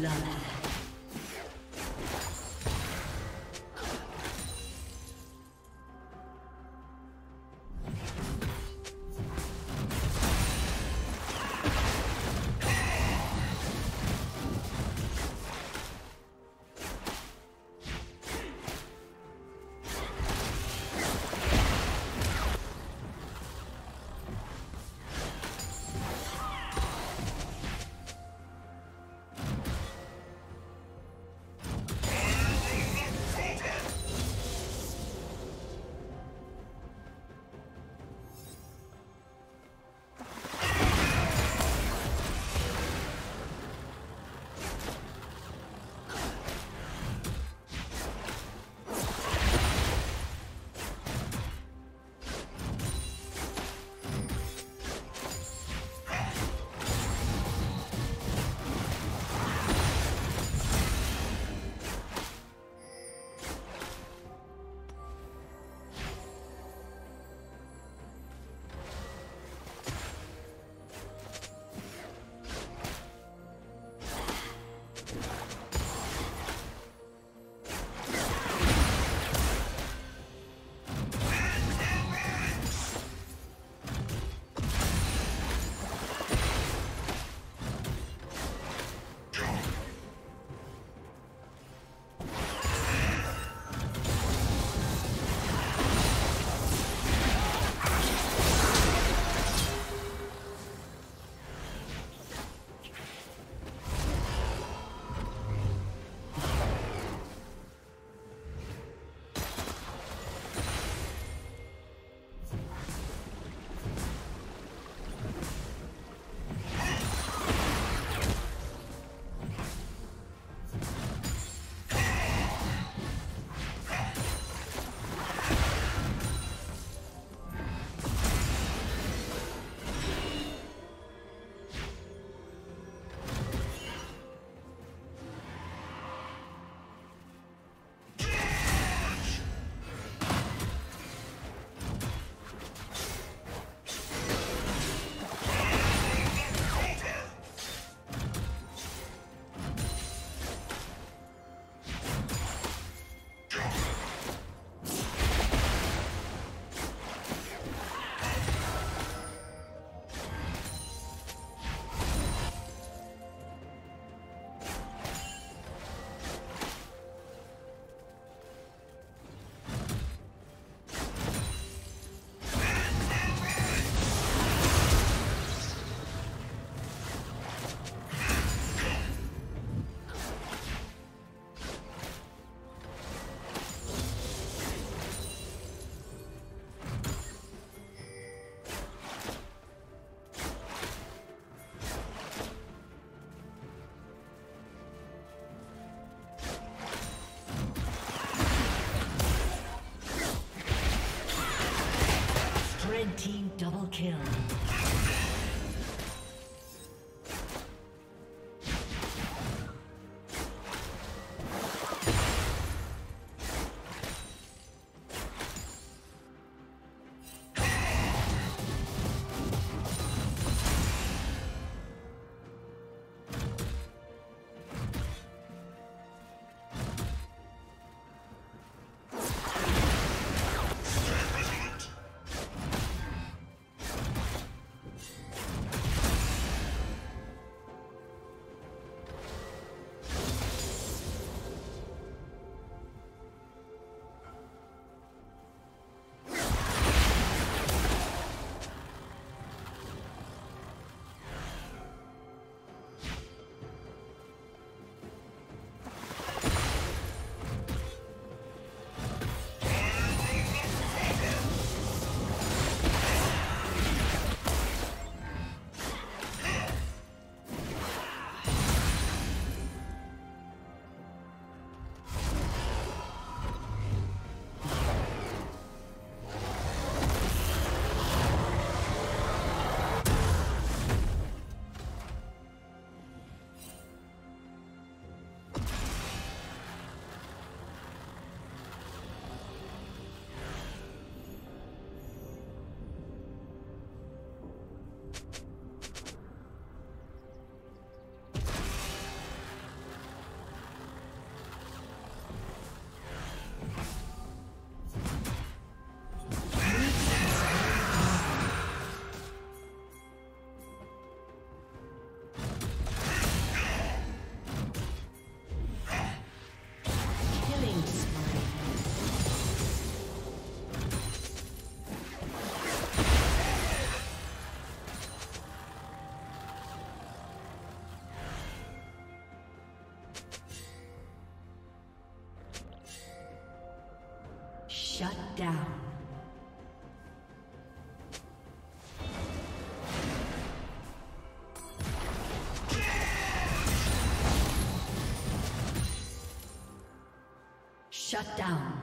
Blood. Kill. Down. Shut down.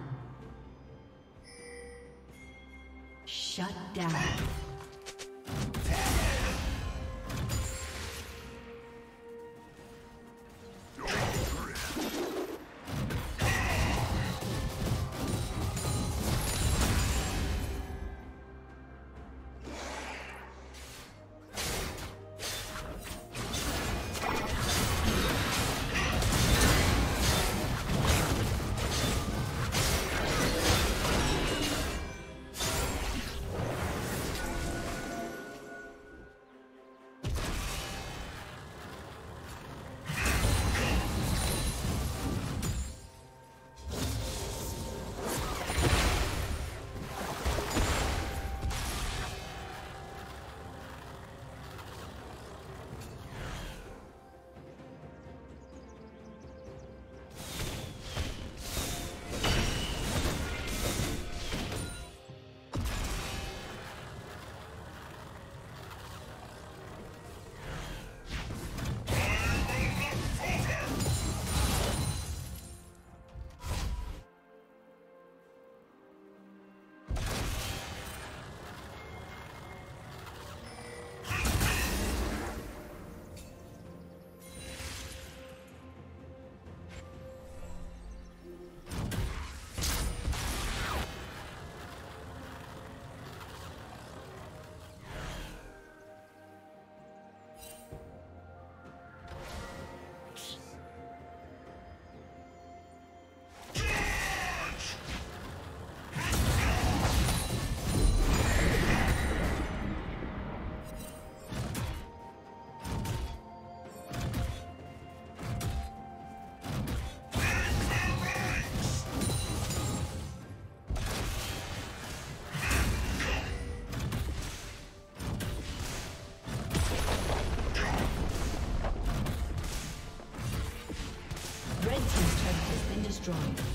Destroyed.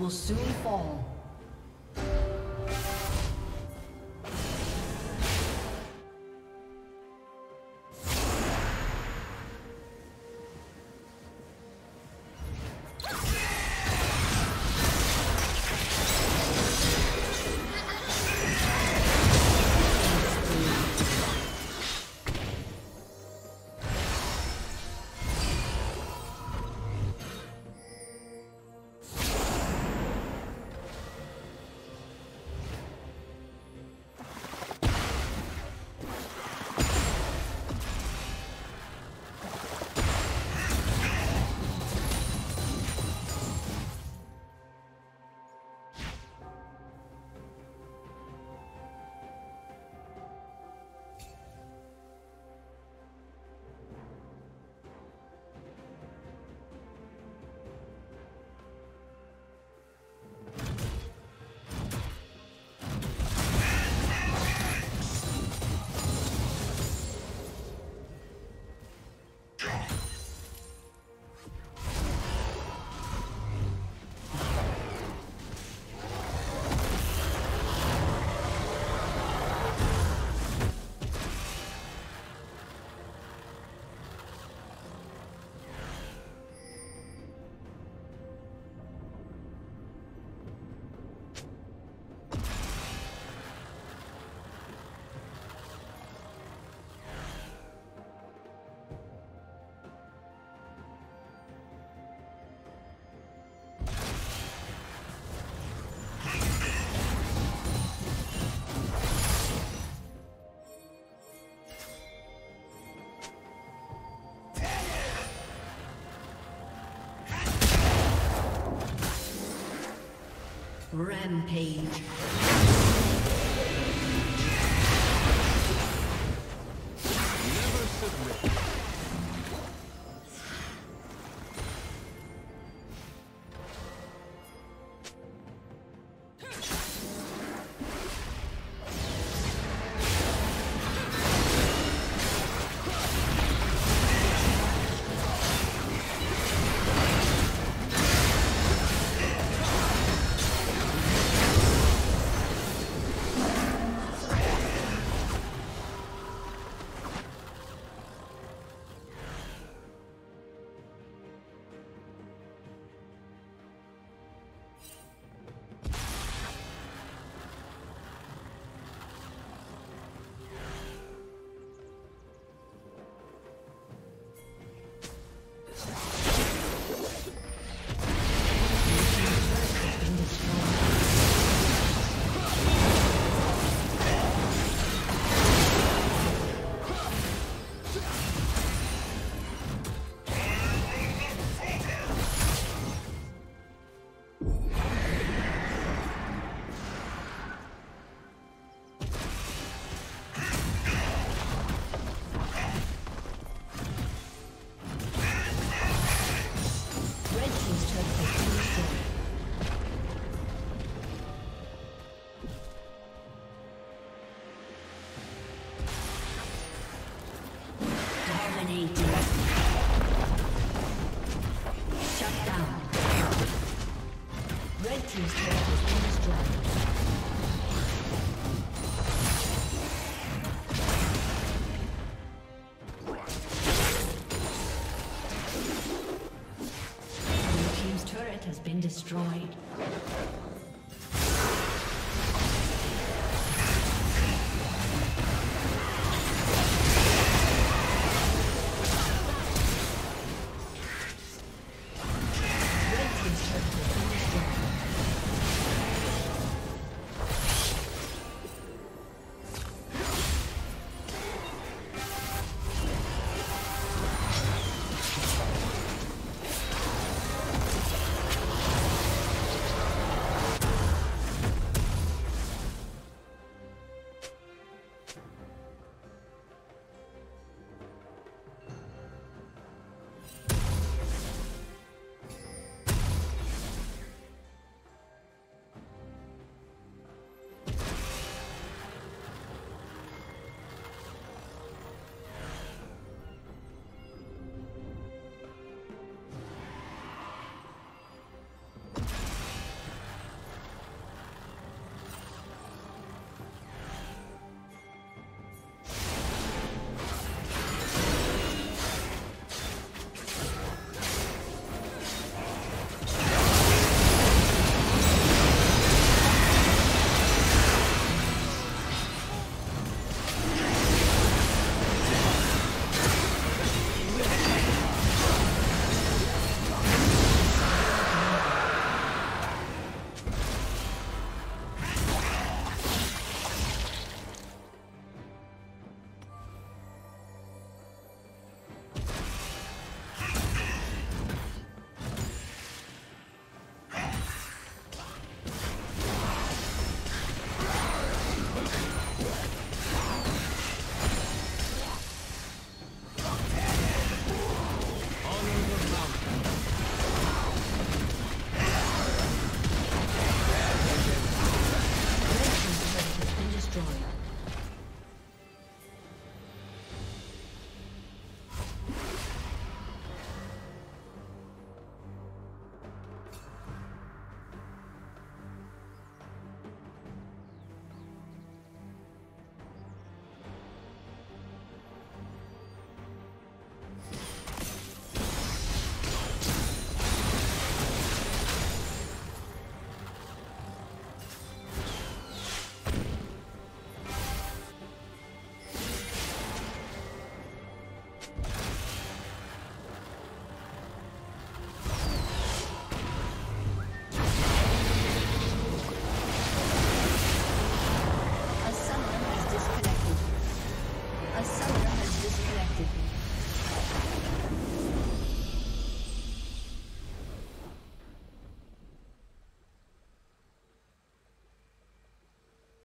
Will soon fall. Rampage.